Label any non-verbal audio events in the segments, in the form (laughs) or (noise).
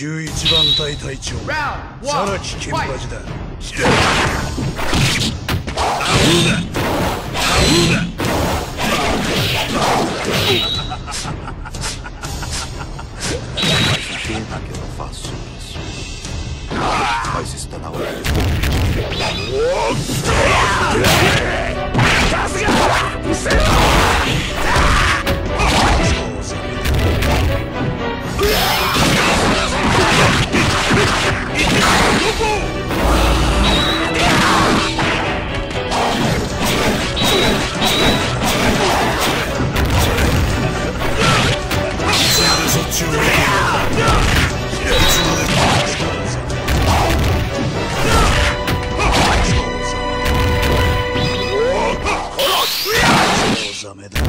11番隊隊長。さらき金馬寺だ。危ザメだ。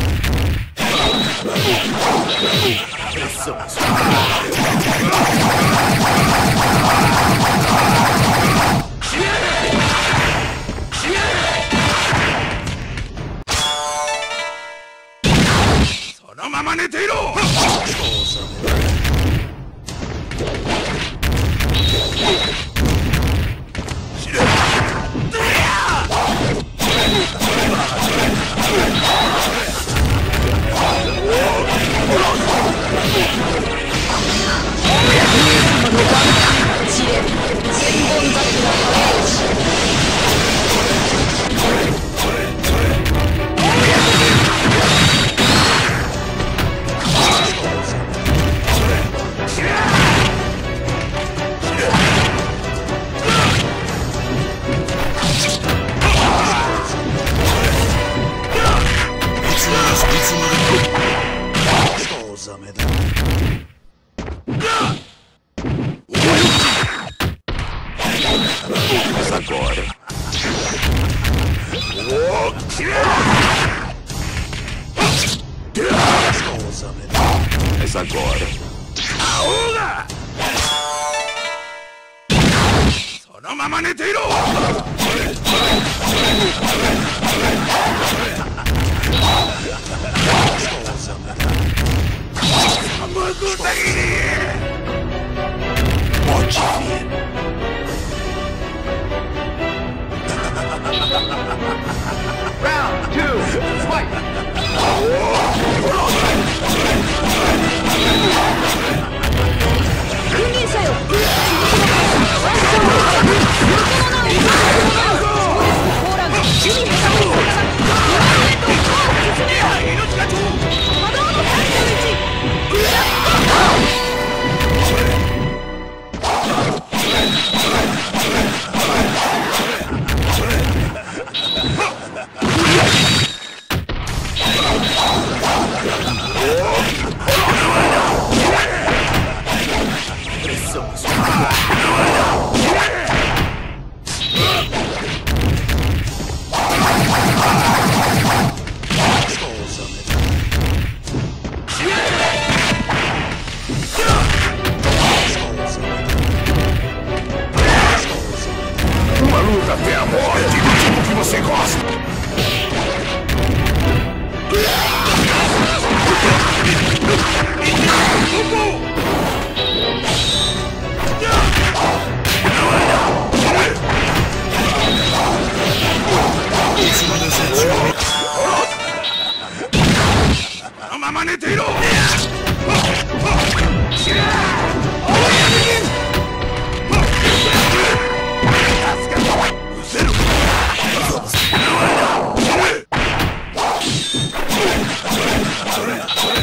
そのまま寝ていろのまま寝ていろ. (laughs) まま寝ていろ。それ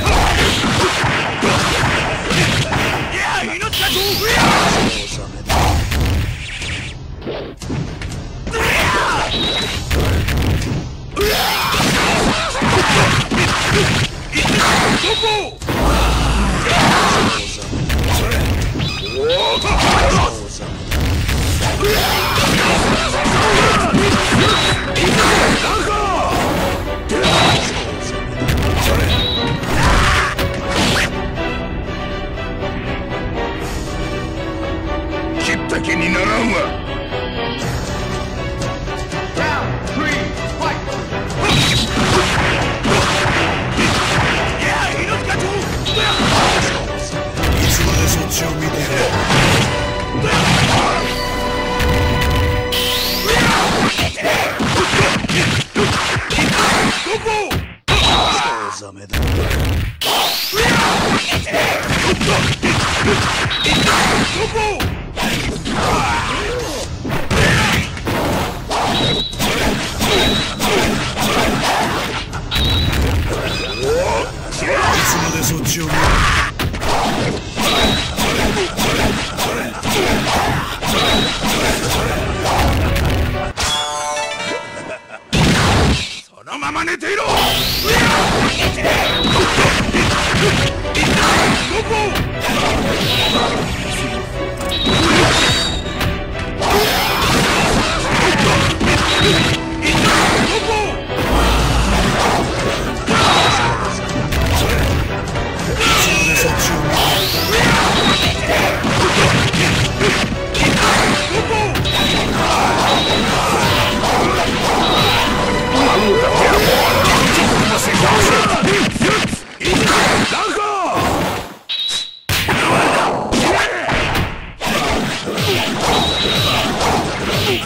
い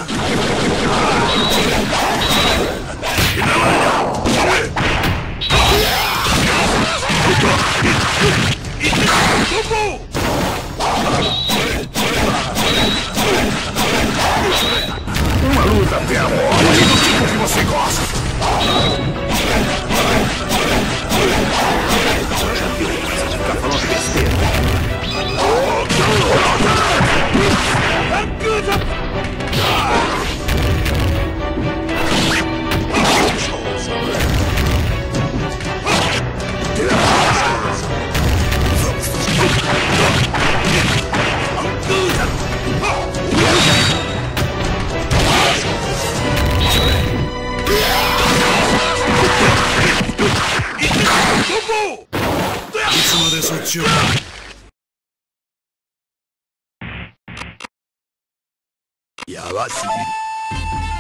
やわしい